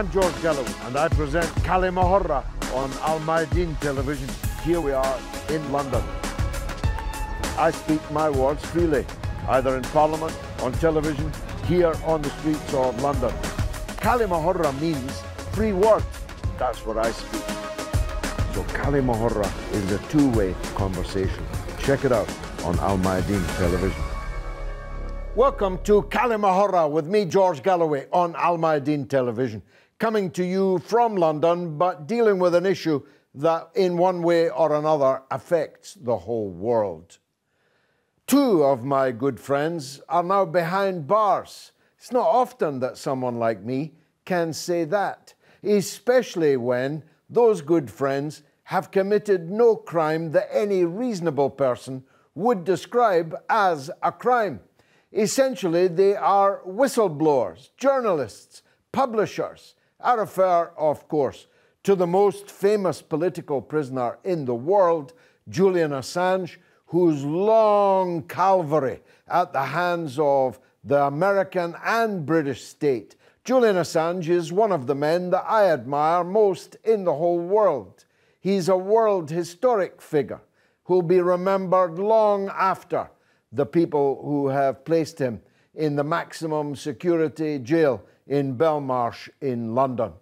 I'm George Galloway, and I present Kalima Horra on Al Mayadeen television. Here we are in London. I speak my words freely, either in Parliament, on television, here on the streets of London. Kalima Horra means free word. That's what I speak. So Kalima Horra is a two-way conversation. Check it out on Al Mayadeen television. Welcome to Kalima Horra with me, George Galloway, on Al Mayadeen television. Coming to you from London, but dealing with an issue that in one way or another affects the whole world. Two of my good friends are now behind bars. It's not often that someone like me can say that, especially when those good friends have committed no crime that any reasonable person would describe as a crime. Essentially, they are whistleblowers, journalists, publishers. I refer, of course, to the most famous political prisoner in the world, Julian Assange, whose long calvary at the hands of the American and British state. Julian Assange is one of the men that I admire most in the whole world. He's a world historic figure who'll be remembered long after the people who have placed him in the maximum security jail in Belmarsh in London.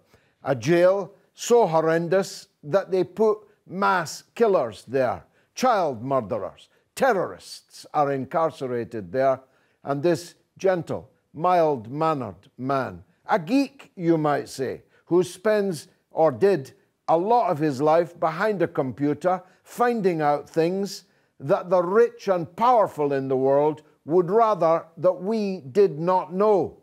A jail so horrendous that they put mass killers there, child murderers, terrorists are incarcerated there, and this gentle, mild mannered man, a geek, you might say, who spends or did a lot of his life behind a computer finding out things that the rich and powerful in the world would rather that we did not know.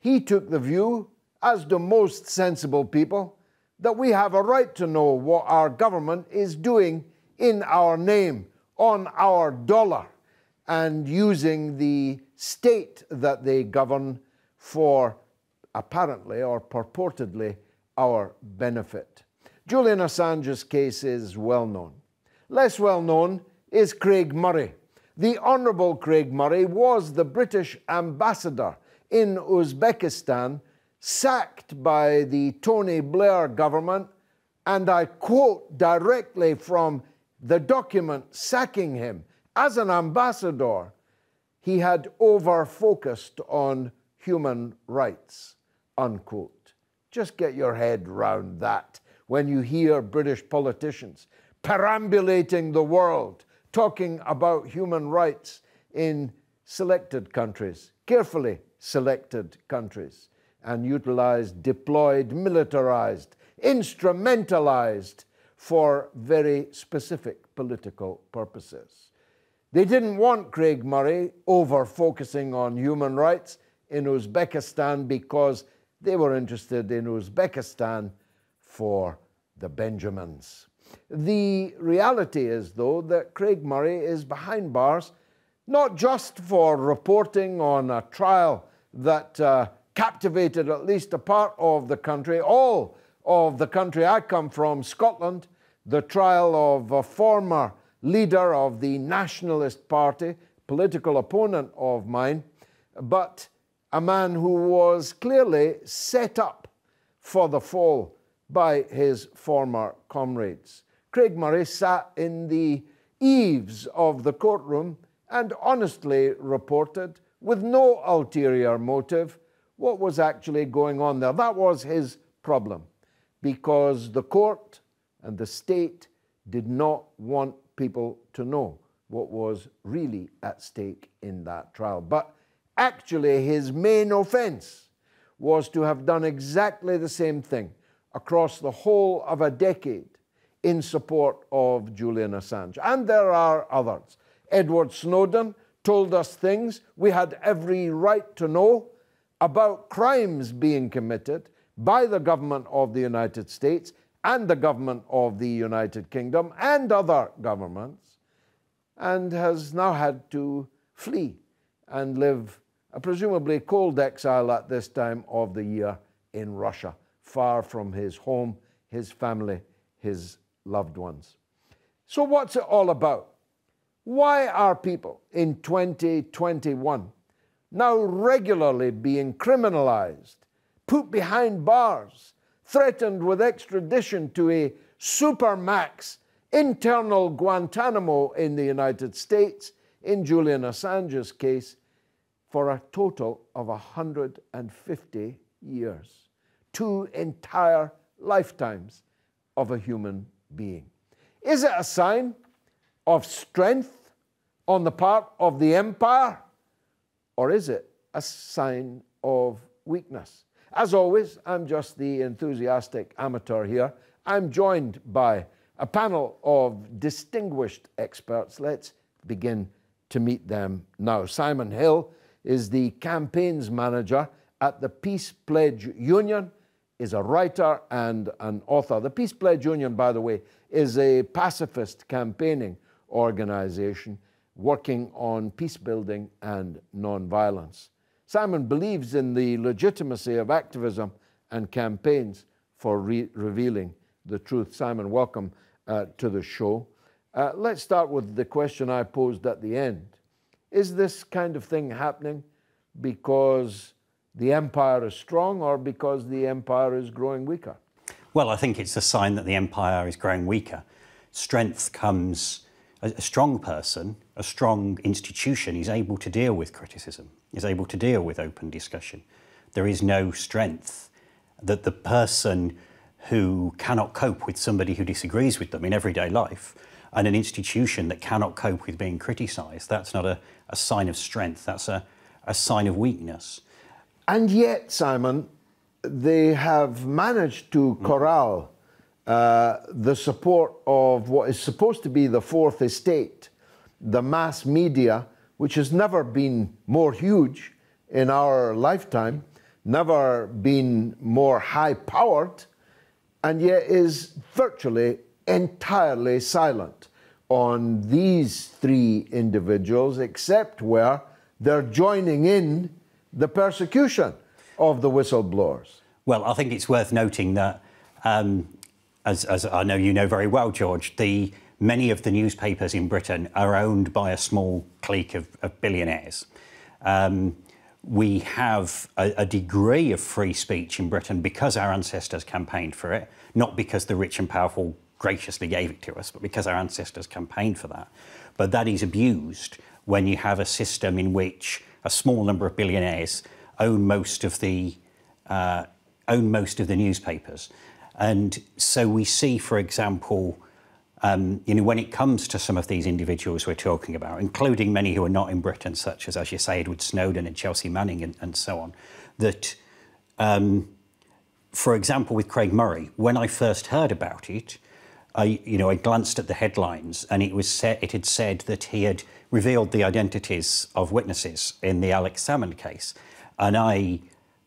He took the view, as do most sensible people, that we have a right to know what our government is doing in our name, on our dollar, and using the state that they govern for apparently or purportedly our benefit. Julian Assange's case is well known. Less well known is Craig Murray. The Honourable Craig Murray was the British ambassador in Uzbekistan, sacked by the Tony Blair government, and I quote directly from the document sacking him as an ambassador, he had over focused on human rights, unquote. Just get your head round that when you hear British politicians perambulating the world talking about human rights in selected countries, carefully selected countries, and utilized, deployed, militarized, instrumentalized for very specific political purposes. They didn't want Craig Murray over focusing on human rights in Uzbekistan because they were interested in Uzbekistan for the Benjamins. The reality is, though, that Craig Murray is behind bars not just for reporting on a trial that uh, captivated at least a part of the country, all of the country I come from, Scotland, the trial of a former leader of the Nationalist Party, political opponent of mine, but a man who was clearly set up for the fall by his former comrades. Craig Murray sat in the eaves of the courtroom and honestly reported, with no ulterior motive, what was actually going on there. That was his problem, because the court and the state did not want people to know what was really at stake in that trial. But actually, his main offense was to have done exactly the same thing across the whole of a decade in support of Julian Assange. And there are others. Edward Snowden told us things we had every right to know about crimes being committed by the government of the United States and the government of the United Kingdom and other governments, and has now had to flee and live a presumably cold exile at this time of the year in Russia far from his home, his family, his loved ones. So, what's it all about? Why are people in 2021 now regularly being criminalized put behind bars, threatened with extradition to a supermax internal Guantanamo in the United States, in Julian Assange's case, for a total of 150 years. Two entire lifetimes of a human being. Is it a sign of strength on the part of the empire, or is it a sign of weakness? As always, I'm just the enthusiastic amateur here. I'm joined by a panel of distinguished experts. Let's begin to meet them now. Symon Hill is the campaigns manager at the Peace Pledge Union, is a writer and an author. The Peace Pledge Union, by the way, is a pacifist campaigning organization working on peace building and non-violence. Symon believes in the legitimacy of activism and campaigns for re revealing the truth. Symon, welcome uh, to the show. Uh, let's start with the question I posed at the end. Is this kind of thing happening because the empire is strong or because the empire is growing weaker? Well, I think it's a sign that the empire is growing weaker. Strength comes, a, a strong person, a strong institution is able to deal with criticism, is able to deal with open discussion. There is no strength that the person who cannot cope with somebody who disagrees with them in everyday life and an institution that cannot cope with being criticised, that's not a, a sign of strength, that's a, a sign of weakness. And yet, Symon, they have managed to mm. corral uh, the support of what is supposed to be the fourth estate, the mass media, which has never been more huge in our lifetime, never been more high powered, and yet is virtually entirely silent on these three individuals, except where they're joining in the persecution of the whistleblowers. Well, I think it's worth noting that, um, as, as I know you know very well, George, the many of the newspapers in Britain are owned by a small clique of, of billionaires. Um, we have a, a, degree of free speech in Britain because our ancestors campaigned for it, not because the rich and powerful graciously gave it to us, but because our ancestors campaigned for that. But that is abused when you have a system in which a small number of billionaires own most of the uh, own most of the newspapers, and so we see, for example. Um, you know, when it comes to some of these individuals we're talking about, including many who are not in Britain, such as, as you say, Edward Snowden and Chelsea Manning and, and so on, that um, for example, with Craig Murray, when I first heard about it, I, you know, I glanced at the headlines and it was set, it had said that he had revealed the identities of witnesses in the Alex Salmond case. And I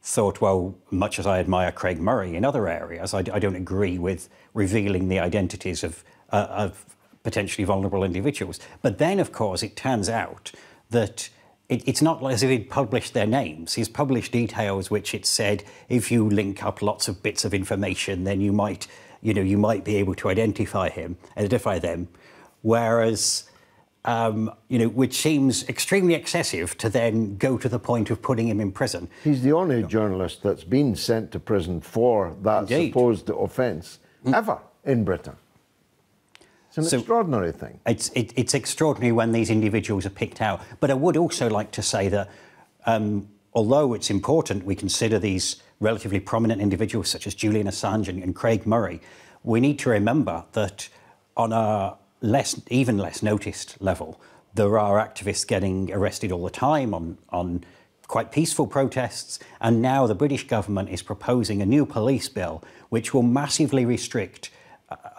thought, well, much as I admire Craig Murray in other areas, I, I don't agree with revealing the identities of, uh, of potentially vulnerable individuals. But then, of course, it turns out that it, it's not as if he'd published their names. He's published details which it said if you link up lots of bits of information, then you might, you know, you might be able to identify him, identify them. Whereas, um, you know, which seems extremely excessive to then go to the point of putting him in prison. He's the only journalist that's been sent to prison for that Indeed. supposed offence mm. ever in Britain. It's an so extraordinary thing. It's, it, it's extraordinary when these individuals are picked out. But I would also like to say that um, although it's important we consider these relatively prominent individuals such as Julian Assange and, and Craig Murray, we need to remember that on a less, even less noticed level, there are activists getting arrested all the time on, on quite peaceful protests, and now the British government is proposing a new police bill which will massively restrict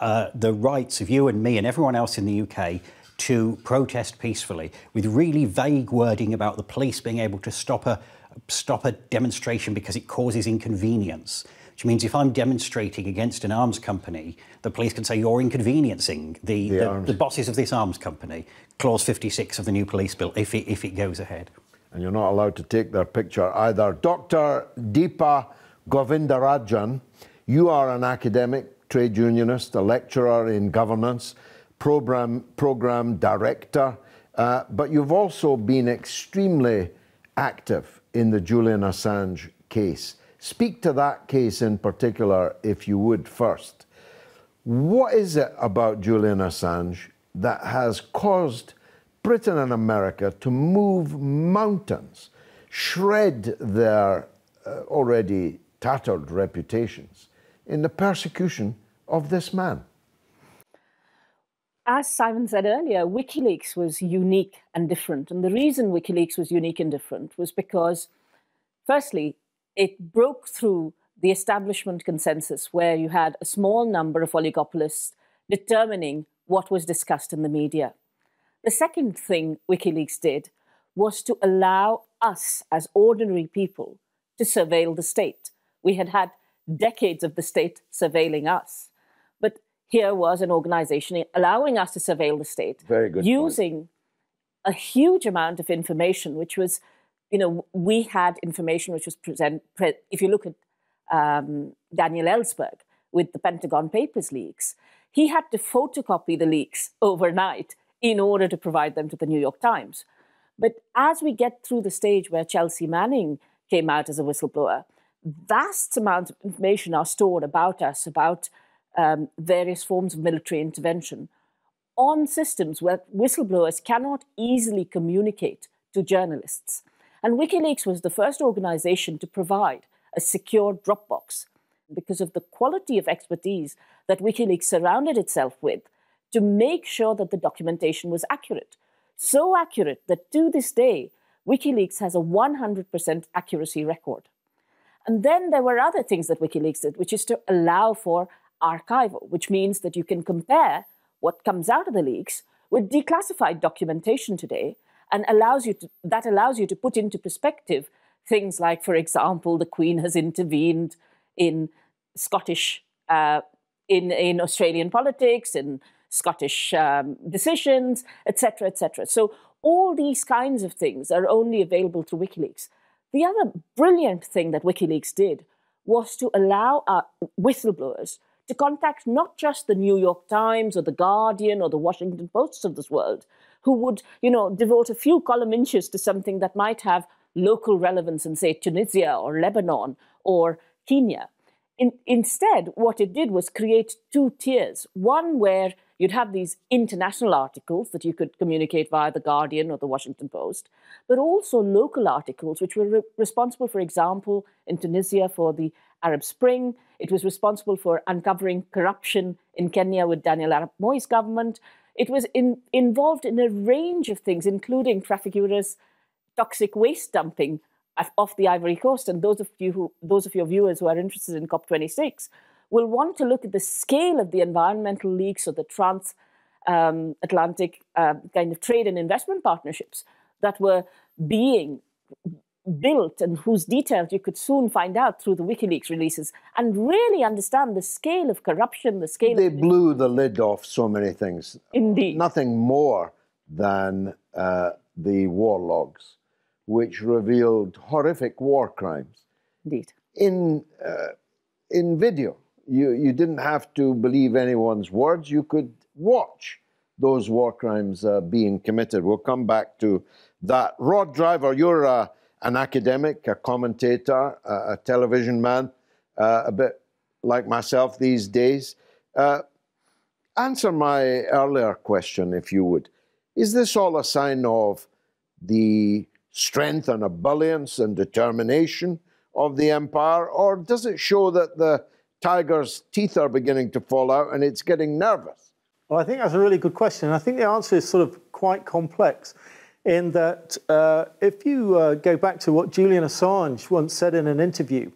uh, the rights of you and me and everyone else in the UK to protest peacefully with really vague wording about the police being able to stop a stop a demonstration because it causes inconvenience which means if I'm demonstrating against an arms company, the police can say you're inconveniencing the, the, the, the, bosses of this arms company. Clause 56 of the new police bill, if it, if it goes ahead. And you're not allowed to take their picture either. Dr. Deepa Govindarajan, you are an academic trade unionist, a lecturer in governance, program, program director, uh, but you've also been extremely active in the Julian Assange case Speak to that case in particular, if you would, first. What is it about Julian Assange that has caused Britain and America to move mountains, shred their uh, already tattered reputations in the persecution of this man? As Symon said earlier, WikiLeaks was unique and different. And the reason WikiLeaks was unique and different was because, firstly, it broke through the establishment consensus where you had a small number of oligopolists determining what was discussed in the media. The second thing WikiLeaks did was to allow us as ordinary people to surveil the state. We had had decades of the state surveilling us. But here was an organization allowing us to surveil the state using point. a huge amount of information, which was you know, we had information which was present. Pre- if you look at um, Daniel Ellsberg with the Pentagon Papers leaks, he had to photocopy the leaks overnight in order to provide them to the New York Times. But as we get through the stage where Chelsea Manning came out as a whistleblower, vast amounts of information are stored about us, about um, various forms of military intervention, on systems where whistleblowers cannot easily communicate to journalists. And WikiLeaks was the first organization to provide a secure Dropbox because of the quality of expertise that WikiLeaks surrounded itself with to make sure that the documentation was accurate. So accurate that to this day, WikiLeaks has a 100% accuracy record. And then there were other things that WikiLeaks did, which is to allow for archival, which means that you can compare what comes out of the leaks with declassified documentation today and allows you to, that allows you to put into perspective things like, for example, the Queen has intervened in Scottish, uh, in, in Australian politics, in Scottish um, decisions, etc., etc. So all these kinds of things are only available through WikiLeaks. The other brilliant thing that WikiLeaks did was to allow our whistleblowers to contact not just the New York Times or the Guardian or the Washington Post of this world, who would, you know, devote a few column inches to something that might have local relevance in, say, Tunisia or Lebanon or Kenya. In, instead, what it did was create two tiers. One where you'd have these international articles that you could communicate via The Guardian or The Washington Post, but also local articles which were re- responsible, for example, in Tunisia for the Arab Spring. It was responsible for uncovering corruption in Kenya with Daniel Arap Moi's government. It was in, involved in a range of things, including Trafigura's toxic waste dumping off the Ivory Coast. And those of you who, those of your viewers who are interested in COP26 will want to look at the scale of the environmental leaks or the trans um, Atlantic uh, kind of trade and investment partnerships that were being built and whose details you could soon find out through the WikiLeaks releases and really understand the scale of corruption, the scale they blew the lid off so many things. Indeed. Nothing more than uh, the war logs, which revealed horrific war crimes. Indeed. In, uh, in video, you, you didn't have to believe anyone's words. You could watch those war crimes uh, being committed. We'll come back to that. Rod Driver, you're a an academic, a commentator, a, a television man, uh, a bit like myself these days. Uh, answer my earlier question, if you would. Is this all a sign of the strength and ebullience and determination of the empire, or does it show that the tiger's teeth are beginning to fall out and it's getting nervous? Well, I think that's a really good question. I think the answer is sort of quite complex in that uh, if you uh, go back to what Julian Assange once said in an interview,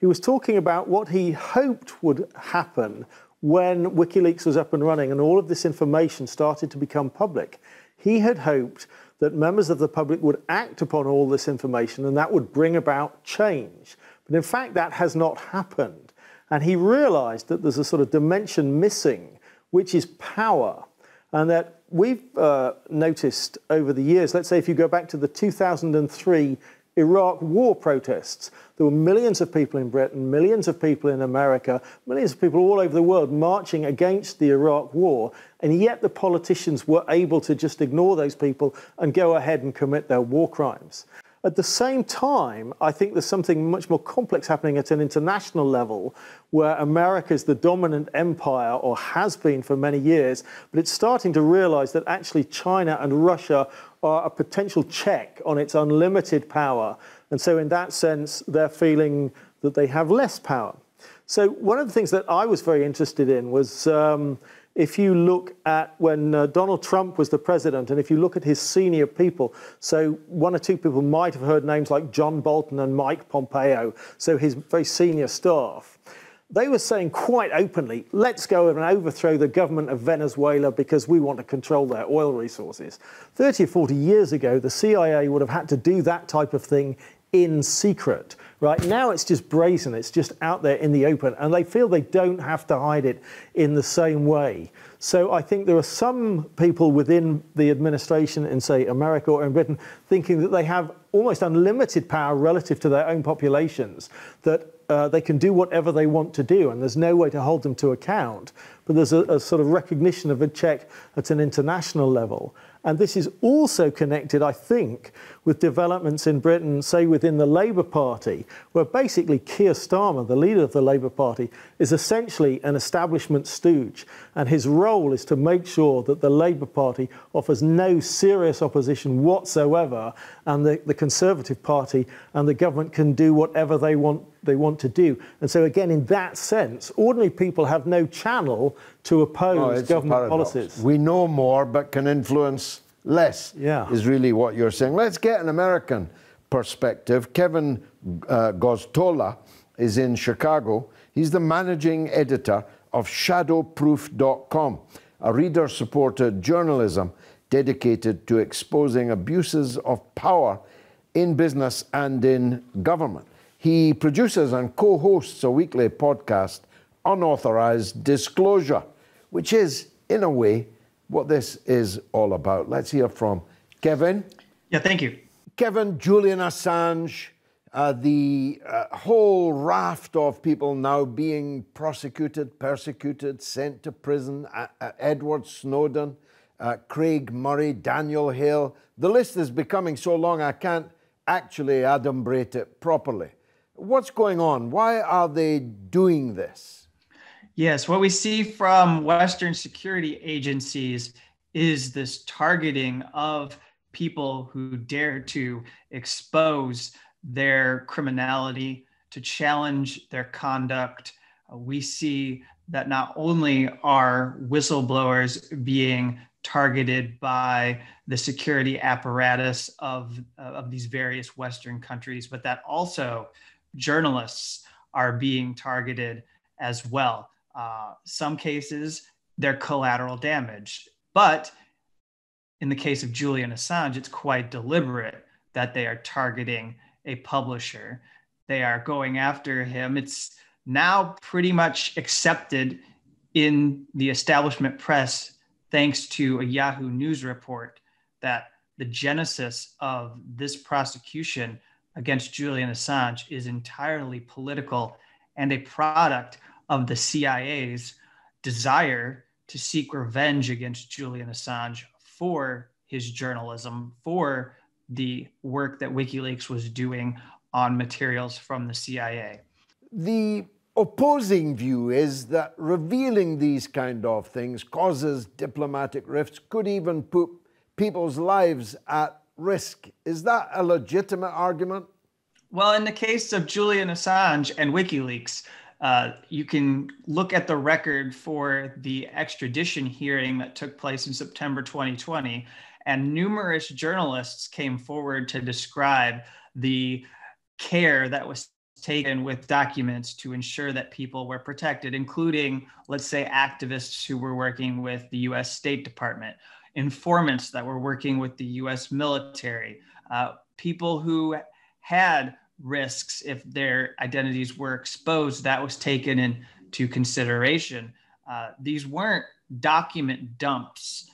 he was talking about what he hoped would happen when WikiLeaks was up and running and all of this information started to become public. He had hoped that members of the public would act upon all this information and that would bring about change. But in fact, that has not happened. And he realized that there's a sort of dimension missing, which is power and that we've uh, noticed over the years, let's say if you go back to the 2003 Iraq war protests, there were millions of people in Britain, millions of people in America, millions of people all over the world marching against the Iraq war, and yet the politicians were able to just ignore those people and go ahead and commit their war crimes. At the same time, I think there's something much more complex happening at an international level where America is the dominant empire or has been for many years, but it's starting to realize that actually China and Russia are a potential check on its unlimited power. And so, in that sense, they're feeling that they have less power. So, one of the things that I was very interested in was. Um, if you look at when uh, Donald Trump was the president, and if you look at his senior people, so one or two people might have heard names like John Bolton and Mike Pompeo, so his very senior staff, they were saying quite openly, let's go and overthrow the government of Venezuela because we want to control their oil resources. 30 or 40 years ago, the CIA would have had to do that type of thing in secret. Right now, it's just brazen, it's just out there in the open, and they feel they don't have to hide it in the same way. So I think there are some people within the administration in, say, America or in Britain thinking that they have almost unlimited power relative to their own populations, that uh, they can do whatever they want to do, and there's no way to hold them to account. But there's a, a sort of recognition of a check at an international level. And this is also connected, I think, with developments in Britain, say within the Labour Party, where basically Keir Starmer, the leader of the Labour Party, is essentially an establishment stooge. And his role is to make sure that the Labour Party offers no serious opposition whatsoever, and the, the Conservative Party and the government can do whatever they want they want to do. And so, again, in that sense, ordinary people have no channel to oppose government policies. We know more but can influence less, yeah. is really what you're saying. Let's get an American perspective. Kevin uh, Gosztola is in Chicago. He's the managing editor of shadowproof.com, a reader supported journalism dedicated to exposing abuses of power in business and in government. He produces and co hosts a weekly podcast, Unauthorized Disclosure which is, in a way, what this is all about. Let's hear from Kevin. Yeah, thank you. Kevin, Julian Assange, uh, the uh, whole raft of people now being prosecuted, persecuted, sent to prison, uh, uh Edward Snowden, uh, Craig Murray, Daniel Hale. The list is becoming so long I can't actually adumbrate it properly. What's going on? Why are they doing this? Yes, what we see from Western security agencies is this targeting of people who dare to expose their criminality, to challenge their conduct. Uh, we see that not only are whistleblowers being targeted by the security apparatus of, uh, of these various Western countries, but that also journalists are being targeted as well. Uh, some cases, they're collateral damage. But in the case of Julian Assange, it's quite deliberate that they are targeting a publisher. They are going after him. It's now pretty much accepted in the establishment press, thanks to a Yahoo News report, that the genesis of this prosecution against Julian Assange is entirely political and a product of the CIA's desire to seek revenge against Julian Assange for his journalism, for the work that WikiLeaks was doing on materials from the CIA. The opposing view is that revealing these kind of things causes diplomatic rifts, could even put people's lives at risk. Is that a legitimate argument? Well, in the case of Julian Assange and WikiLeaks, uh, you can look at the record for the extradition hearing that took place in September 2020, and numerous journalists came forward to describe the care that was taken with documents to ensure that people were protected, including, let's say, activists who were working with the US State Department, informants that were working with the US military, uh, people who had risks if their identities were exposed, that was taken into consideration. Uh, these weren't document dumps.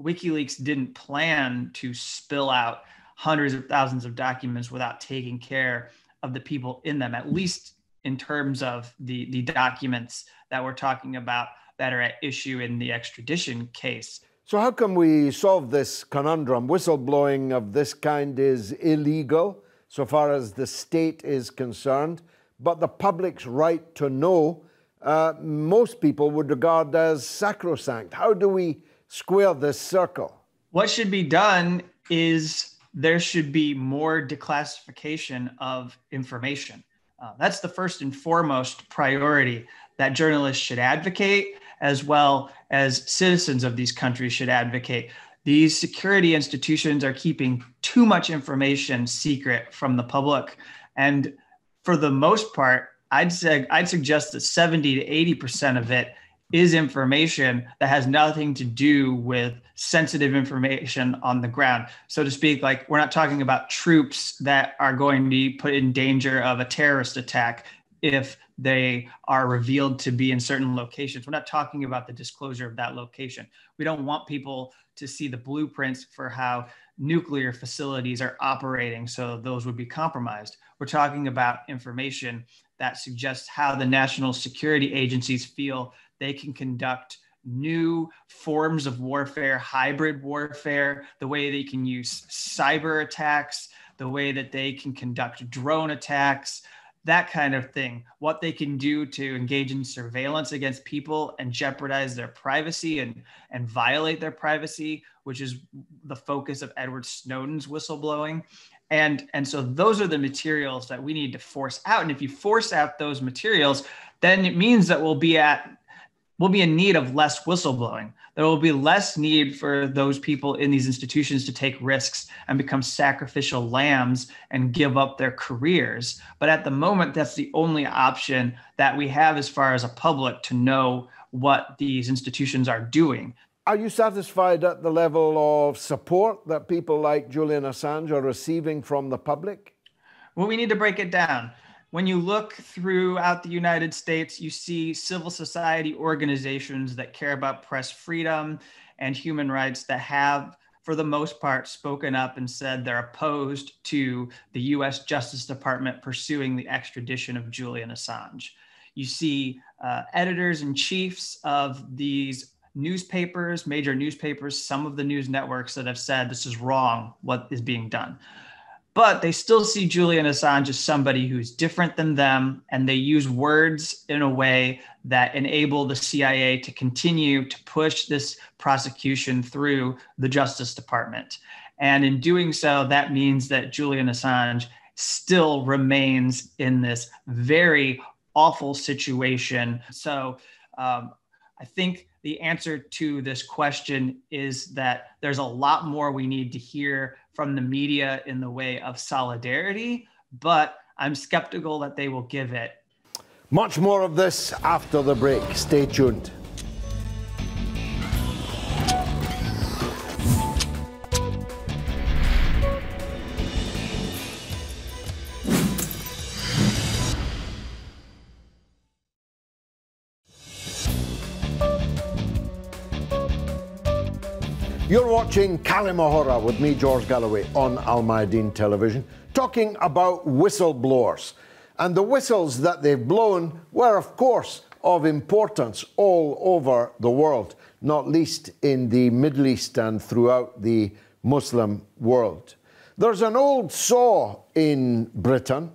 WikiLeaks didn't plan to spill out hundreds of thousands of documents without taking care of the people in them, at least in terms of the, the documents that we're talking about that are at issue in the extradition case. So, how can we solve this conundrum? Whistleblowing of this kind is illegal so far as the state is concerned, but the public's right to know, uh, most people would regard as sacrosanct. How do we square this circle? What should be done is there should be more declassification of information. Uh, that's the first and foremost priority that journalists should advocate, as well as citizens of these countries should advocate. These security institutions are keeping too much information secret from the public. And for the most part, I'd say I'd suggest that 70 to 80% of it is information that has nothing to do with sensitive information on the ground. So to speak, like we're not talking about troops that are going to be put in danger of a terrorist attack if they are revealed to be in certain locations. We're not talking about the disclosure of that location. We don't want people to see the blueprints for how nuclear facilities are operating, so those would be compromised. We're talking about information that suggests how the national security agencies feel they can conduct new forms of warfare, hybrid warfare, the way they can use cyber attacks, the way that they can conduct drone attacks, that kind of thing. What they can do to engage in surveillance against people and jeopardize their privacy and, and violate their privacy, which is the focus of Edward Snowden's whistleblowing. And, and so those are the materials that we need to force out. And if you force out those materials, then it means that we'll be at we'll be in need of less whistleblowing. There will be less need for those people in these institutions to take risks and become sacrificial lambs and give up their careers. But at the moment, that's the only option that we have as far as a public to know what these institutions are doing. Are you satisfied at the level of support that people like Julian Assange are receiving from the public? Well, we need to break it down when you look throughout the United States, you see civil society organizations that care about press freedom and human rights that have, for the most part, spoken up and said they're opposed to the US Justice Department pursuing the extradition of Julian Assange. You see uh, editors and chiefs of these newspapers, major newspapers, some of the news networks that have said this is wrong, what is being done but they still see Julian Assange as somebody who's different than them, and they use words in a way that enable the CIA to continue to push this prosecution through the Justice Department. And in doing so, that means that Julian Assange still remains in this very awful situation. So um, I think the answer to this question is that there's a lot more we need to hear from the media in the way of solidarity, but I'm skeptical that they will give it. Much more of this after the break. Stay tuned. Watching Kalima Horra with me, George Galloway, on Al Mayadeen Television, talking about whistleblowers. And the whistles that they've blown were, of course, of importance all over the world, not least in the Middle East and throughout the Muslim world. There's an old saw in Britain.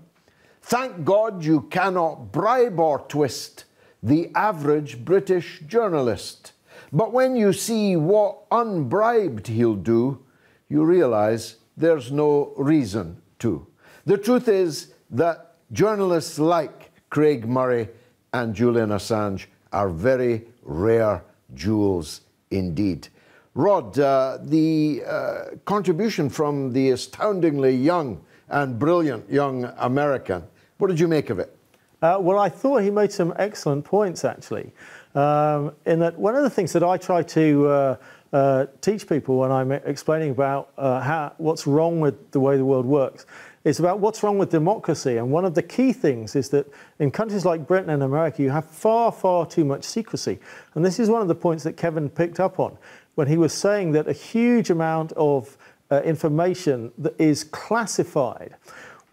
Thank God you cannot bribe or twist the average British journalist. But when you see what unbribed he'll do, you realize there's no reason to. The truth is that journalists like Craig Murray and Julian Assange are very rare jewels indeed. Rod, uh, the uh, contribution from the astoundingly young and brilliant young American, what did you make of it? Uh, well, I thought he made some excellent points, actually. Um, in that, one of the things that I try to uh, uh, teach people when I'm explaining about uh, how, what's wrong with the way the world works is about what's wrong with democracy. And one of the key things is that in countries like Britain and America, you have far, far too much secrecy. And this is one of the points that Kevin picked up on when he was saying that a huge amount of uh, information that is classified.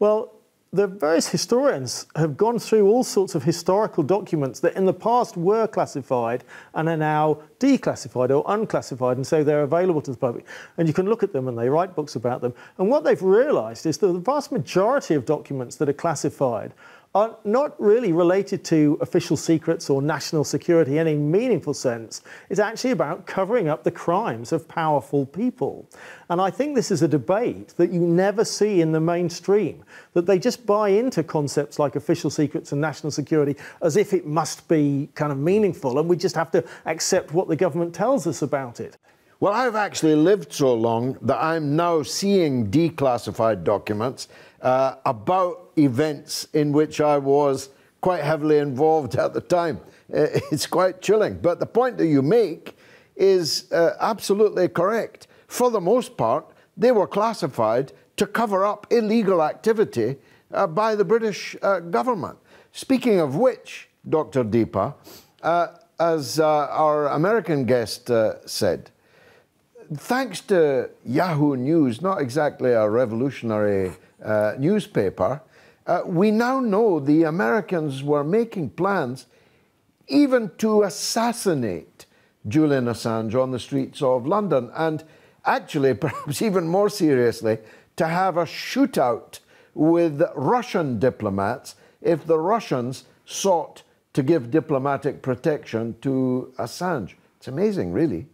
Well, the various historians have gone through all sorts of historical documents that in the past were classified and are now declassified or unclassified, and so they're available to the public. And you can look at them and they write books about them. And what they've realized is that the vast majority of documents that are classified are not really related to official secrets or national security in any meaningful sense. It's actually about covering up the crimes of powerful people. And I think this is a debate that you never see in the mainstream, that they just buy into concepts like official secrets and national security as if it must be kind of meaningful, and we just have to accept what the government tells us about it. Well, I've actually lived so long that I'm now seeing declassified documents uh, about events in which I was quite heavily involved at the time. Uh, it's quite chilling. But the point that you make is uh, absolutely correct. For the most part, they were classified to cover up illegal activity uh, by the British uh, government. Speaking of which, Dr. Deepa, uh, as our American guest said, thanks to Yahoo News, not exactly a revolutionary uh, newspaper, uh, we now know the Americans were making plans even to assassinate Julian Assange on the streets of London, and actually, perhaps even more seriously, to have a shootout with Russian diplomats if the Russians sought to give diplomatic protection to Assange. It's amazing, really.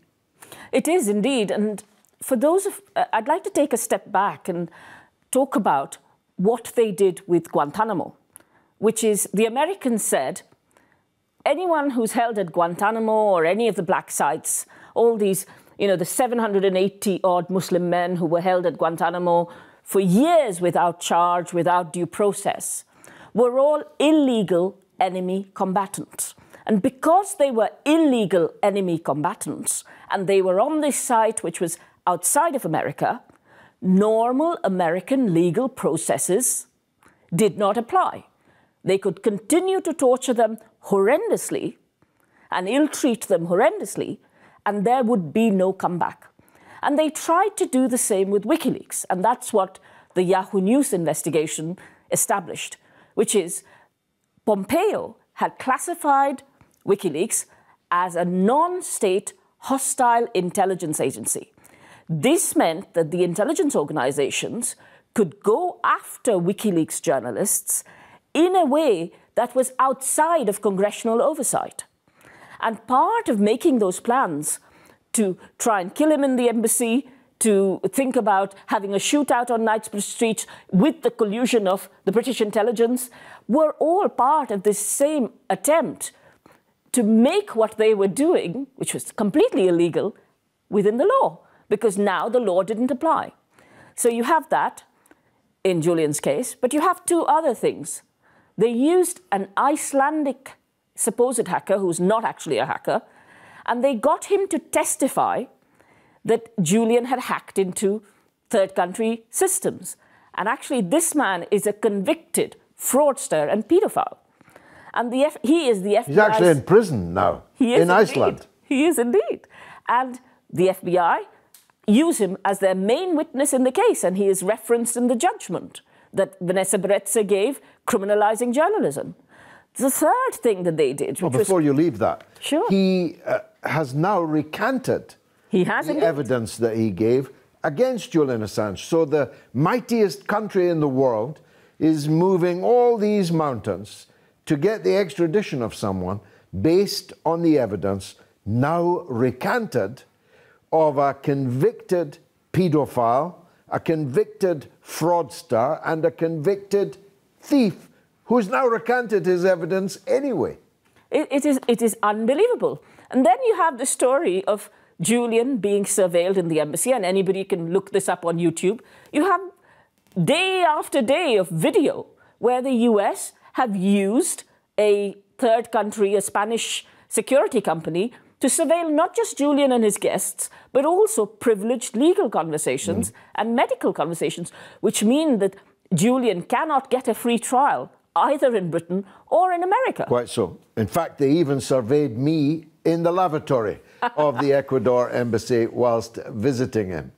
It is indeed. And for those of, uh, I'd like to take a step back and talk about what they did with Guantanamo, which is the Americans said anyone who's held at Guantanamo or any of the black sites, all these, you know, the 780 odd Muslim men who were held at Guantanamo for years without charge, without due process, were all illegal enemy combatants. And because they were illegal enemy combatants and they were on this site, which was outside of America, normal American legal processes did not apply. They could continue to torture them horrendously and ill treat them horrendously, and there would be no comeback. And they tried to do the same with WikiLeaks, and that's what the Yahoo News investigation established, which is Pompeo had classified WikiLeaks as a non state hostile intelligence agency. This meant that the intelligence organizations could go after WikiLeaks journalists in a way that was outside of congressional oversight. And part of making those plans to try and kill him in the embassy, to think about having a shootout on Knightsbridge Street with the collusion of the British intelligence, were all part of this same attempt to make what they were doing, which was completely illegal, within the law because now the law didn't apply. So you have that in Julian's case, but you have two other things. They used an Icelandic supposed hacker who's not actually a hacker, and they got him to testify that Julian had hacked into third country systems. And actually, this man is a convicted fraudster and pedophile. And the F- he is the FBI. He's actually in prison now. He is in indeed. Iceland. He is indeed. And the FBI use him as their main witness in the case, and he is referenced in the judgment that Vanessa Baraitser gave criminalizing journalism. The third thing that they did. Well, before was, you leave that, sure. he uh, has now recanted he has the indeed. evidence that he gave against Julian Assange. So the mightiest country in the world is moving all these mountains to get the extradition of someone based on the evidence now recanted of a convicted paedophile, a convicted fraudster, and a convicted thief who's now recanted his evidence anyway. It, it, is, it is unbelievable. And then you have the story of Julian being surveilled in the embassy, and anybody can look this up on YouTube. You have day after day of video where the US have used a third country, a Spanish security company, to surveil not just Julian and his guests, but also privileged legal conversations mm. and medical conversations, which mean that Julian cannot get a free trial either in Britain or in America. Quite so. In fact, they even surveyed me in the lavatory of the Ecuador embassy whilst visiting him.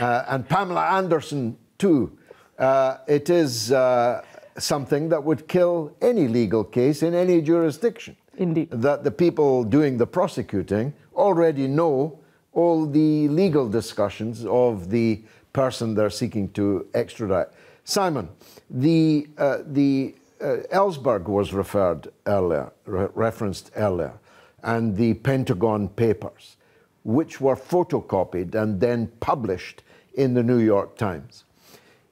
Uh, and Pamela Anderson, too. Uh, it is uh, something that would kill any legal case in any jurisdiction. Indeed. That the people doing the prosecuting already know all the legal discussions of the person they're seeking to extradite. Symon, the, uh, the uh, Ellsberg was referred earlier, re- referenced earlier, and the Pentagon Papers, which were photocopied and then published in the New York Times.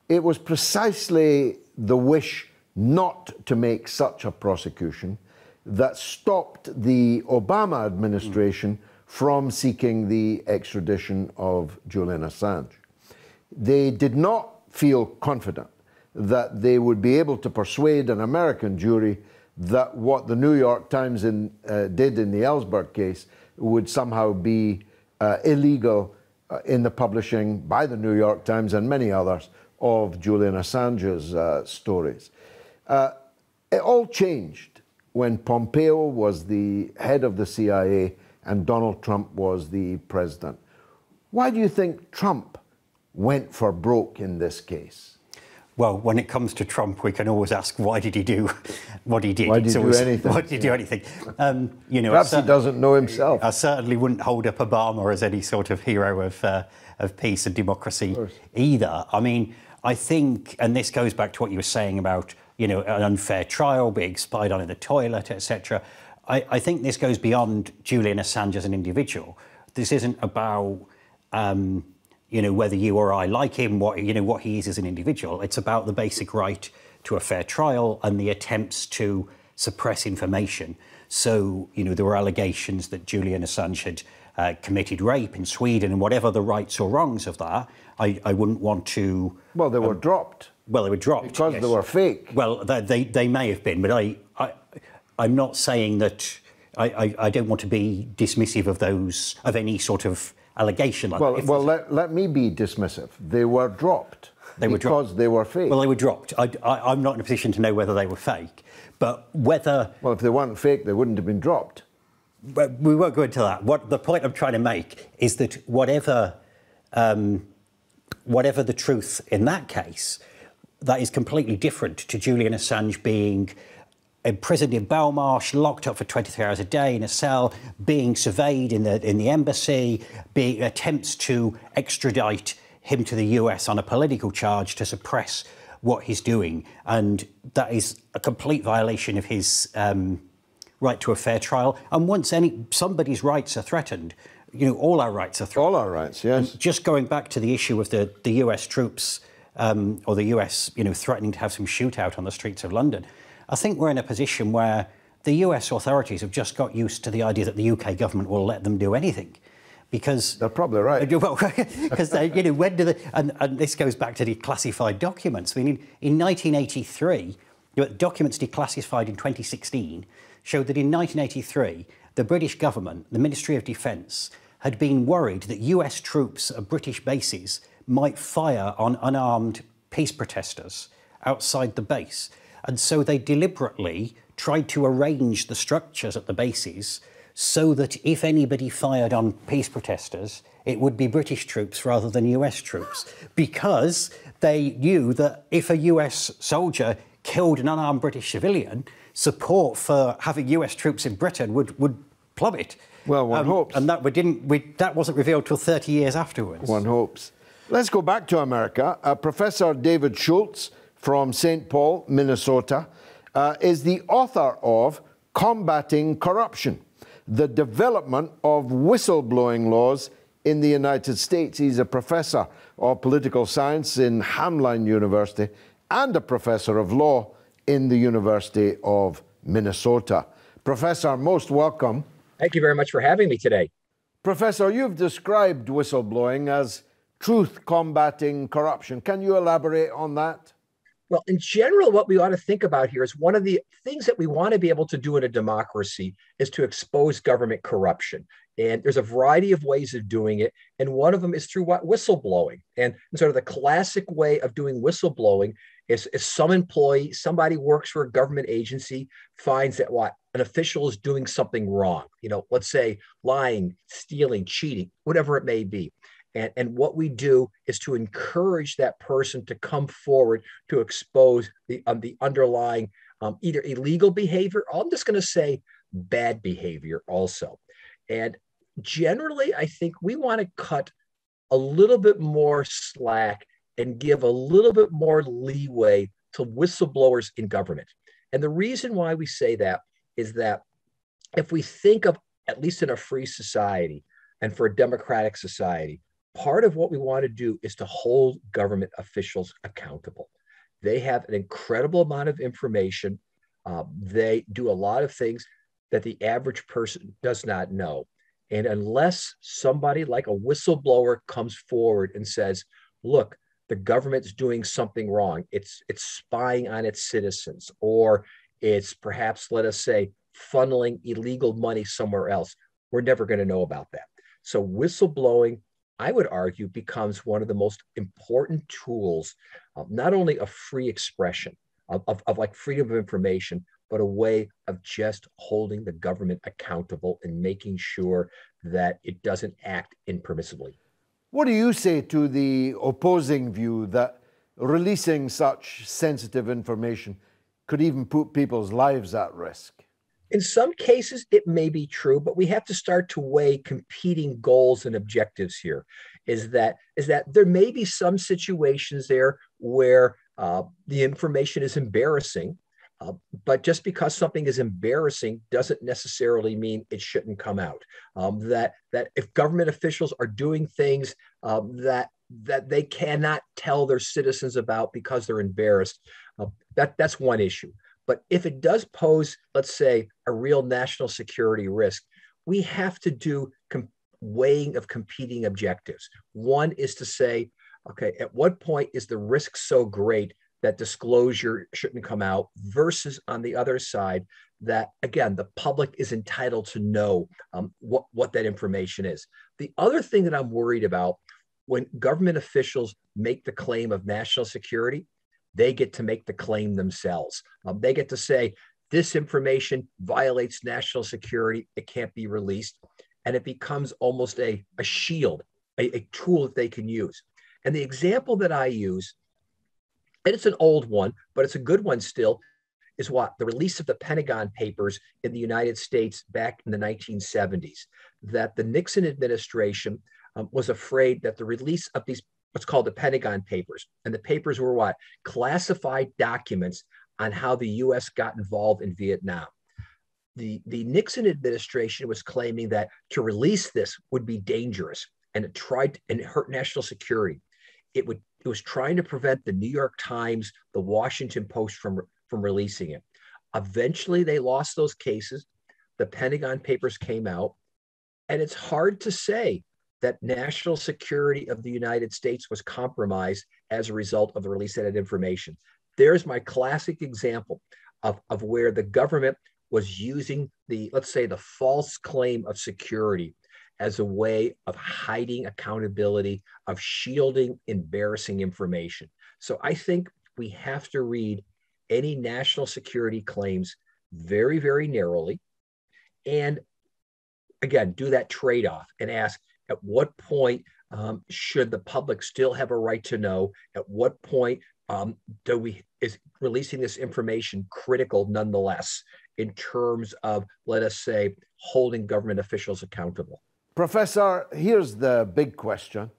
It was precisely the wish not to make such a prosecution that stopped the Obama administration from seeking the extradition of Julian Assange. They did not feel confident that they would be able to persuade an American jury that what the New York Times in, uh, did in the Ellsberg case would somehow be uh, illegal uh, in the publishing by the New York Times and many others of Julian Assange's uh, stories. Uh, it all changed when Pompeo was the head of the CIA and Donald Trump was the president. Why do you think Trump went for broke in this case? Well, when it comes to Trump, we can always ask why did he do what he did? Why did he do anything? Why did he do anything? Um, you know, perhaps he doesn't know himself. I certainly wouldn't hold up Obama as any sort of hero of uh, of peace and democracy either. I mean, I think, and this goes back to what you were saying about you know an unfair trial, being spied on in the toilet, etc. I, I think this goes beyond Julian Assange as an individual. This isn't about um, you know, whether you or I like him, what you know, what he is as an individual. It's about the basic right to a fair trial and the attempts to suppress information. So, you know, there were allegations that Julian Assange had uh, committed rape in Sweden, and whatever the rights or wrongs of that, I, I wouldn't want to. Well, they were um, dropped. Well, they were dropped because yes. they were fake. Well, they, they, they may have been, but I, I I'm not saying that. I, I, I don't want to be dismissive of those of any sort of allegation like well, that. Well, let, let me be dismissive. They were dropped. They were dropped because dropped. they were fake. Well, they were dropped. I, I, I'm not in a position to know whether they were fake, but whether. Well, if they weren't fake, they wouldn't have been dropped. But we won't go into that. What the point I'm trying to make is that whatever, um, whatever the truth in that case, that is completely different to Julian Assange being imprisoned in Belmarsh, locked up for 23 hours a day in a cell, being surveyed in the in the embassy, being attempts to extradite him to the US on a political charge to suppress what he's doing, and that is a complete violation of his um, right to a fair trial. And once any somebody's rights are threatened, you know all our rights are threatened. All our rights, yes. And just going back to the issue of the the US troops. Um, or the US, you know, threatening to have some shootout on the streets of London. I think we're in a position where the US authorities have just got used to the idea that the UK government will let them do anything. Because they're probably right. Well, because they, you know, when do the and, and, this goes back to the classified documents. I mean, in, in 1983, documents declassified in 2016 showed that in 1983, the British government, the Ministry of Defence, had been worried that US troops at British bases might fire on unarmed peace protesters outside the base. And so they deliberately tried to arrange the structures at the bases so that if anybody fired on peace protesters, it would be British troops rather than US troops, because they knew that if a US soldier killed an unarmed British civilian, support for having US troops in Britain would, would plummet. Well, one um, hopes. And that, we didn't, we, that wasn't revealed till 30 years afterwards. One hopes. Let's go back to America. Uh, Professor David Schultz from St. Paul, Minnesota, uh, is the author of Combating Corruption The Development of Whistleblowing Laws in the United States. He's a professor of political science in Hamline University and a professor of law in the University of Minnesota. Professor, most welcome. Thank you very much for having me today. Professor, you've described whistleblowing as truth combating corruption. Can you elaborate on that? Well, in general, what we ought to think about here is one of the things that we want to be able to do in a democracy is to expose government corruption. And there's a variety of ways of doing it. And one of them is through what whistleblowing. And sort of the classic way of doing whistleblowing is some employee, somebody works for a government agency, finds that what an official is doing something wrong, you know, let's say lying, stealing, cheating, whatever it may be. And, and what we do is to encourage that person to come forward to expose the, um, the underlying um, either illegal behavior, or I'm just going to say bad behavior also. And generally, I think we want to cut a little bit more slack and give a little bit more leeway to whistleblowers in government. And the reason why we say that is that if we think of, at least in a free society and for a democratic society, part of what we want to do is to hold government officials accountable. They have an incredible amount of information. Uh, they do a lot of things that the average person does not know. And unless somebody like a whistleblower comes forward and says, look, the government's doing something wrong, it's, it's spying on its citizens, or it's perhaps, let us say, funneling illegal money somewhere else, we're never going to know about that. So, whistleblowing, I would argue, becomes one of the most important tools, uh, not only of free expression, of, of, of like freedom of information, but a way of just holding the government accountable and making sure that it doesn't act impermissibly. What do you say to the opposing view that releasing such sensitive information could even put people's lives at risk? In some cases, it may be true, but we have to start to weigh competing goals and objectives here. Is that is that there may be some situations there where uh, the information is embarrassing, uh, but just because something is embarrassing doesn't necessarily mean it shouldn't come out. Um, that that if government officials are doing things um, that that they cannot tell their citizens about because they're embarrassed, uh, that that's one issue. But if it does pose, let's say, a real national security risk, we have to do weighing of competing objectives. One is to say, okay, at what point is the risk so great that disclosure shouldn't come out versus on the other side that again the public is entitled to know um, what, what that information is. The other thing that i'm worried about when government officials make the claim of national security they get to make the claim themselves. Um, they get to say this information violates national security. It can't be released. And it becomes almost a, a shield a, a tool that they can use. And the example that i use and it's an old one, but it's a good one still, is what? The release of the Pentagon Papers in the United States back in the 1970s, that the Nixon administration um, was afraid that the release of these, what's called the Pentagon Papers, and the papers were what? Classified documents on how the US got involved in Vietnam. The, the Nixon administration was claiming that to release this would be dangerous and it tried and hurt national security. It would it was trying to prevent the New York Times, the Washington Post from, from releasing it. Eventually, they lost those cases. The Pentagon Papers came out. And it's hard to say that national security of the United States was compromised as a result of the release of that information. There's my classic example of, of where the government was using the, let's say, the false claim of security as a way of hiding accountability, of shielding embarrassing information. So I think we have to read any national security claims very, very narrowly. And again, do that trade off and ask at what point um, should the public still have a right to know? At what point um, do we is releasing this information critical nonetheless in terms of, let us say, holding government officials accountable? Professor, here's the big question.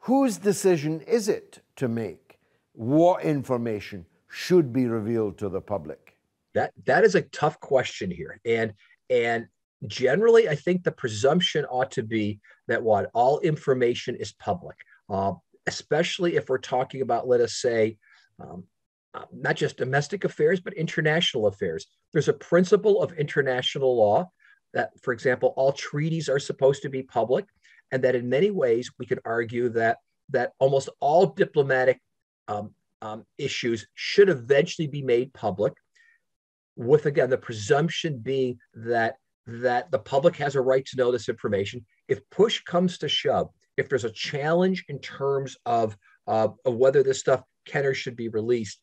Whose decision is it to make what information should be revealed to the public? That that is a tough question here. And and generally I think the presumption ought to be that what all information is public, uh, especially if we're talking about, let us say, um, uh, not just domestic affairs, but international affairs. There's a principle of international law that, for example, all treaties are supposed to be public, and that in many ways we could argue that that almost all diplomatic um, um, issues should eventually be made public, with again the presumption being that that the public has a right to know this information. If push comes to shove, if there's a challenge in terms of, uh, of whether this stuff can or should be released,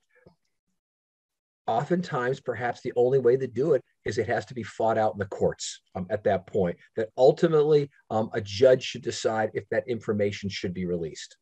oftentimes perhaps the only way to do it is it has to be fought out in the courts um, at that point. That ultimately um, a judge should decide if that information should be released.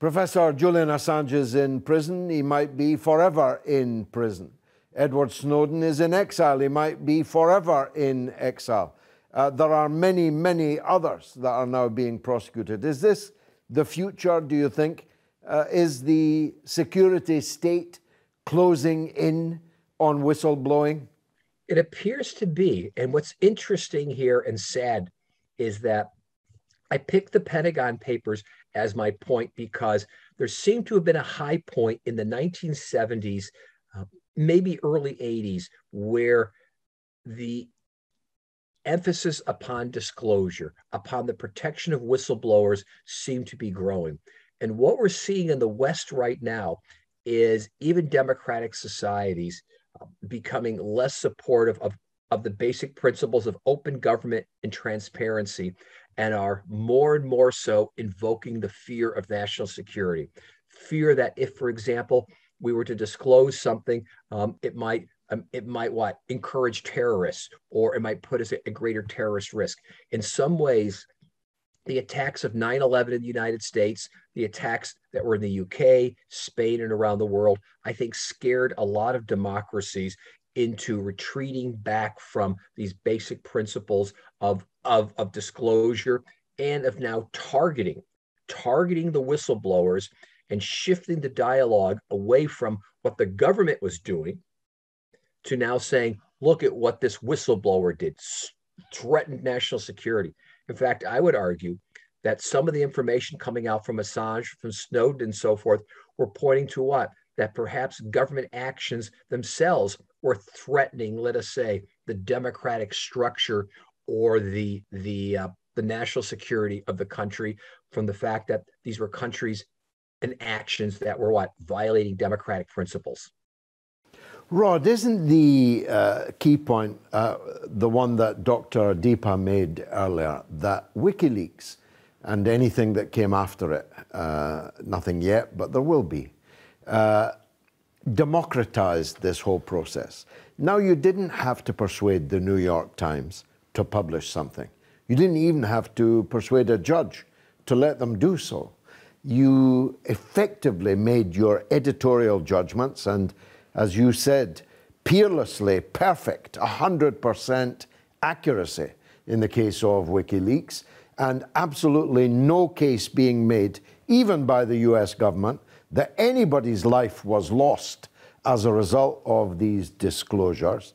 Professor Julian Assange is in prison. He might be forever in prison. Edward Snowden is in exile. He might be forever in exile. Uh, there are many, many others that are now being prosecuted. Is this the future, do you think? Uh, is the security state closing in on whistleblowing? It appears to be. And what's interesting here and sad is that I picked the Pentagon Papers as my point because there seemed to have been a high point in the 1970s, uh, maybe early 80s, where the emphasis upon disclosure, upon the protection of whistleblowers seemed to be growing. And what we're seeing in the West right now is even democratic societies becoming less supportive of, of the basic principles of open government and transparency and are more and more so invoking the fear of national security. Fear that if, for example, we were to disclose something, um, it might um, it might what encourage terrorists or it might put us at a greater terrorist risk. In some ways, the attacks of 9 11 in the United States, the attacks that were in the UK, Spain, and around the world, I think scared a lot of democracies into retreating back from these basic principles of, of, of disclosure and of now targeting, targeting the whistleblowers and shifting the dialogue away from what the government was doing to now saying, look at what this whistleblower did, threatened national security. In fact, I would argue that some of the information coming out from Assange, from Snowden, and so forth were pointing to what? That perhaps government actions themselves were threatening, let us say, the democratic structure or the the uh, the national security of the country from the fact that these were countries and actions that were what violating democratic principles. Rod, isn't the uh, key point uh, the one that Dr. Deepa made earlier that WikiLeaks and anything that came after it, uh, nothing yet, but there will be, uh, democratized this whole process. Now, you didn't have to persuade the New York Times to publish something, you didn't even have to persuade a judge to let them do so. You effectively made your editorial judgments and as you said, peerlessly perfect, 100% accuracy in the case of WikiLeaks, and absolutely no case being made, even by the US government, that anybody's life was lost as a result of these disclosures.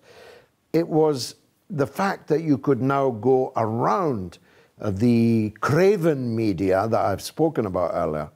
It was the fact that you could now go around the craven media that I've spoken about earlier,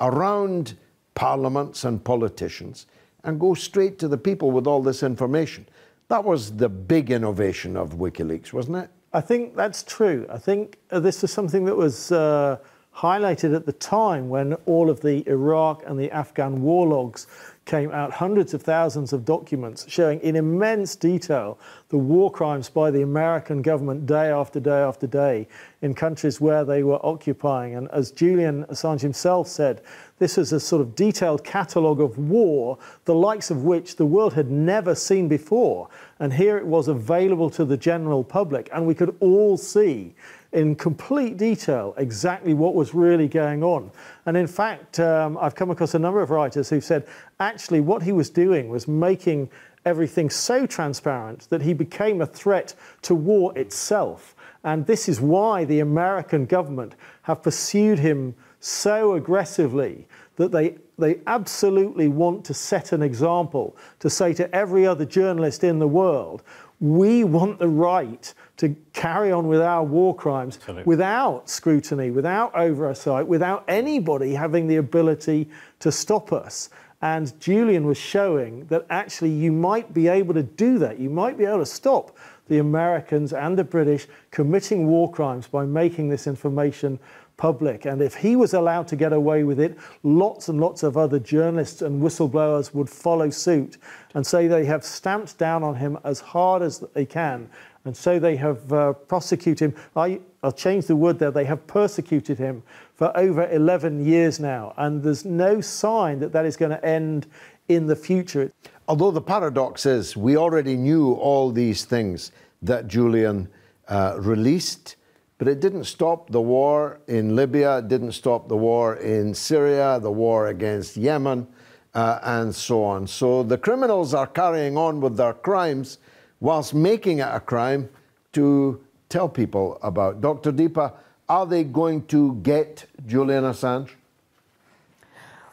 around parliaments and politicians, and go straight to the people with all this information. That was the big innovation of WikiLeaks, wasn't it? I think that's true. I think uh, this was something that was uh, highlighted at the time when all of the Iraq and the Afghan war logs came out hundreds of thousands of documents showing in immense detail the war crimes by the American government day after day after day in countries where they were occupying. And as Julian Assange himself said, this was a sort of detailed catalogue of war, the likes of which the world had never seen before. And here it was available to the general public, and we could all see in complete detail exactly what was really going on. And in fact, um, I've come across a number of writers who've said actually what he was doing was making everything so transparent that he became a threat to war itself. And this is why the American government have pursued him so aggressively that they, they absolutely want to set an example to say to every other journalist in the world, we want the right to carry on with our war crimes Absolutely. without scrutiny, without oversight, without anybody having the ability to stop us. And Julian was showing that actually you might be able to do that. You might be able to stop the Americans and the British committing war crimes by making this information public. And if he was allowed to get away with it, lots and lots of other journalists and whistleblowers would follow suit and say they have stamped down on him as hard as they can. And so they have uh, prosecuted him. I, I'll change the word there. They have persecuted him for over 11 years now. And there's no sign that that is going to end in the future. Although the paradox is, we already knew all these things that Julian uh, released, but it didn't stop the war in Libya, it didn't stop the war in Syria, the war against Yemen, uh, and so on. So the criminals are carrying on with their crimes whilst making it a crime to tell people about. Dr. Deepa, are they going to get Julian Assange?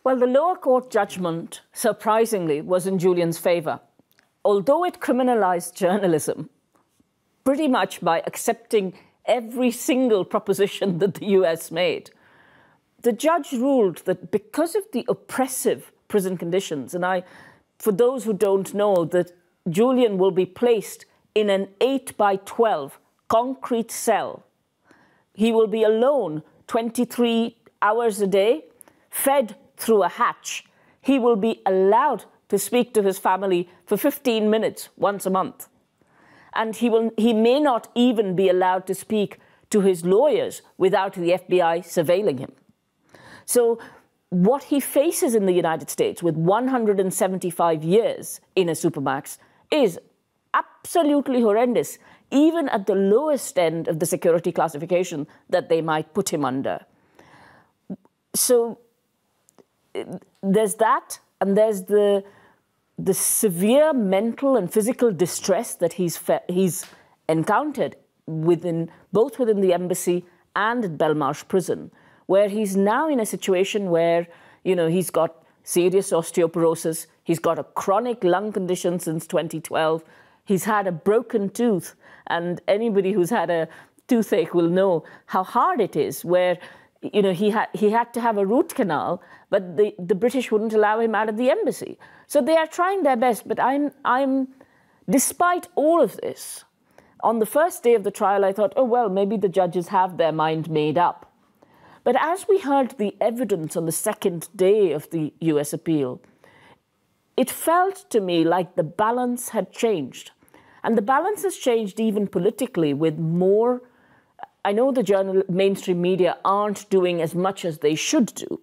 Well, the lower court judgment, surprisingly, was in Julian's favour. Although it criminalised journalism, pretty much by accepting every single proposition that the US made, the judge ruled that because of the oppressive prison conditions, and I, for those who don't know, that Julian will be placed in an 8 by 12 concrete cell. He will be alone 23 hours a day, fed through a hatch. He will be allowed to speak to his family for 15 minutes once a month. And he, will, he may not even be allowed to speak to his lawyers without the FBI surveilling him. So, what he faces in the United States with 175 years in a supermax is absolutely horrendous, even at the lowest end of the security classification that they might put him under. So eh, there's that, and there's the the severe mental and physical distress that he's fe- he's encountered within both within the embassy and at Belmarsh prison, where he's now in a situation where you know he's got serious osteoporosis, He's got a chronic lung condition since 2012. He's had a broken tooth, and anybody who's had a toothache will know how hard it is. Where you know he had he had to have a root canal, but the, the British wouldn't allow him out of the embassy. So they are trying their best. But I'm I'm despite all of this, on the first day of the trial, I thought, oh well, maybe the judges have their mind made up. But as we heard the evidence on the second day of the US appeal, it felt to me like the balance had changed. And the balance has changed even politically with more. I know the journal, mainstream media aren't doing as much as they should do,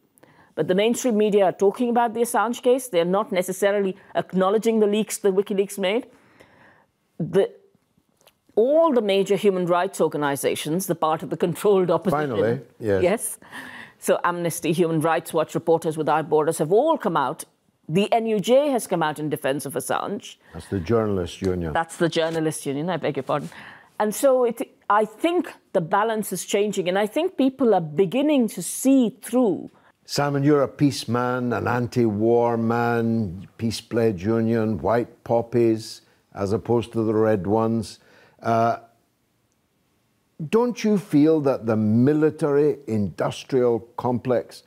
but the mainstream media are talking about the Assange case. They're not necessarily acknowledging the leaks that WikiLeaks made. The, all the major human rights organizations, the part of the controlled opposition. Finally, yes. Yes. So Amnesty, Human Rights Watch, Reporters Without Borders have all come out the NUJ has come out in defense of Assange. That's the journalist union. That's the journalist union, I beg your pardon. And so it, I think the balance is changing, and I think people are beginning to see through. Symon, you're a peace man, an anti war man, Peace Pledge Union, white poppies as opposed to the red ones. Uh, don't you feel that the military industrial complex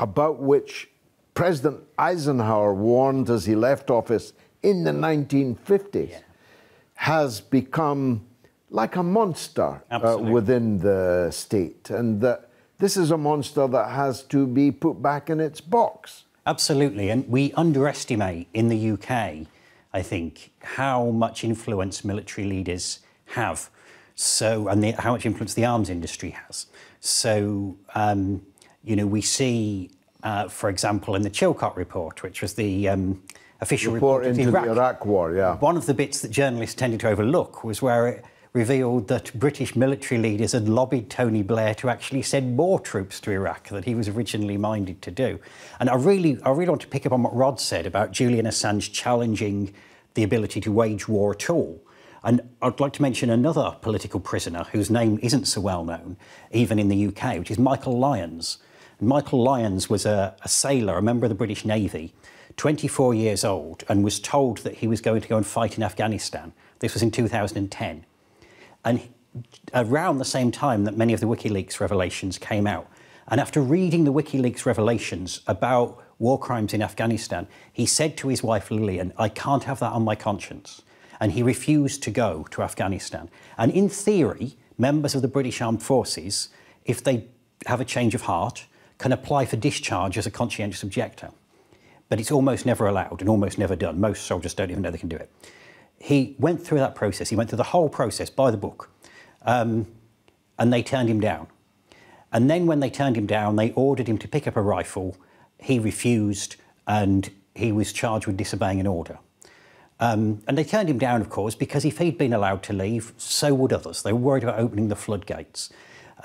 about which President Eisenhower warned as he left office in the 1950s, yeah. has become like a monster uh, within the state, and that this is a monster that has to be put back in its box. Absolutely, and we underestimate in the UK, I think, how much influence military leaders have. So, and the, how much influence the arms industry has. So, um, you know, we see uh, for example, in the Chilcot report, which was the um, official report, report into Iraq, the Iraq War. Yeah, one of the bits that journalists tended to overlook was where it revealed that British military leaders had lobbied Tony Blair to actually send more troops to Iraq than he was originally minded to do. And I really, I really want to pick up on what Rod said about Julian Assange challenging the ability to wage war at all. And I'd like to mention another political prisoner whose name isn't so well known, even in the UK, which is Michael Lyons. Michael Lyons was a, a sailor, a member of the British Navy, 24 years old, and was told that he was going to go and fight in Afghanistan. This was in 2010. And around the same time that many of the WikiLeaks revelations came out, and after reading the WikiLeaks revelations about war crimes in Afghanistan, he said to his wife Lillian, I can't have that on my conscience. And he refused to go to Afghanistan. And in theory, members of the British Armed Forces, if they have a change of heart, can apply for discharge as a conscientious objector. But it's almost never allowed and almost never done. Most soldiers don't even know they can do it. He went through that process. He went through the whole process by the book. Um, and they turned him down. And then when they turned him down, they ordered him to pick up a rifle. He refused and he was charged with disobeying an order. Um, and they turned him down, of course, because if he'd been allowed to leave, so would others. They were worried about opening the floodgates.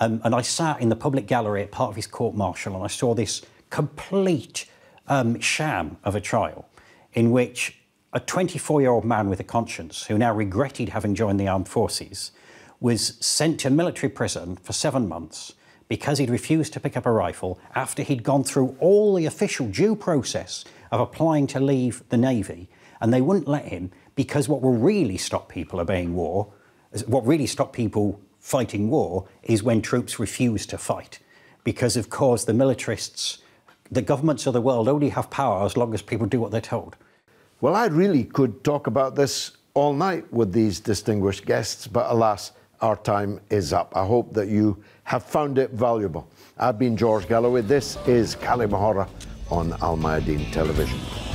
Um, and I sat in the public gallery at part of his court martial and I saw this complete um, sham of a trial in which a 24 year old man with a conscience who now regretted having joined the armed forces was sent to military prison for seven months because he'd refused to pick up a rifle after he'd gone through all the official due process of applying to leave the Navy. And they wouldn't let him because what will really stop people obeying war, what really stop people fighting war, is when troops refuse to fight. Because, of course, the militarists, the governments of the world only have power as long as people do what they're told. Well, I really could talk about this all night with these distinguished guests, but alas, our time is up. I hope that you have found it valuable. I've been George Galloway. This is Kalima Horra on Al Mayadeen Television.